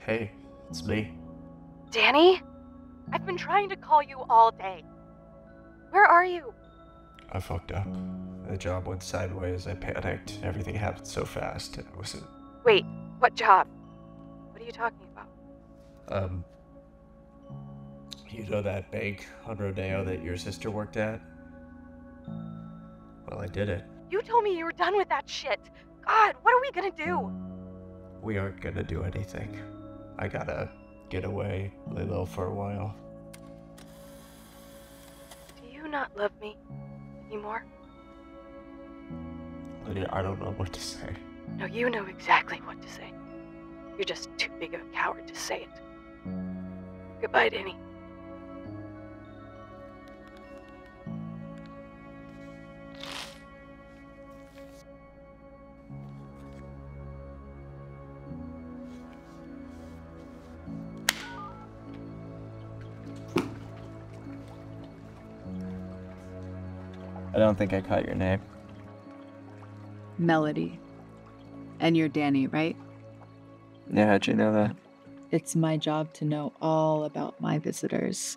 Hey, it's me. Danny? I've been trying to call you all day. Where are you? I fucked up. The job went sideways. I panicked. Everything happened so fast. I wasn't. Wait, what job? What are you talking about? Um. You know that bank on Rodeo that your sister worked at? Well, I did it. You told me you were done with that shit. God, what are we gonna do? We aren't gonna do anything. I gotta get away, lay low for a while. Do you not love me anymore? Lydia, I don't know what to say. No, you know exactly what to say. You're just too big of a coward to say it. Goodbye, Danny. I don't think I caught your name. Melody. And you're Danny, right? Yeah, how'd you know that? It's my job to know all about my visitors.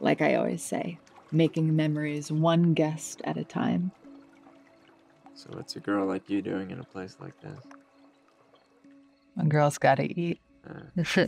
Like I always say, making memories one guest at a time. So what's a girl like you doing in a place like this? A girl's gotta eat. Uh,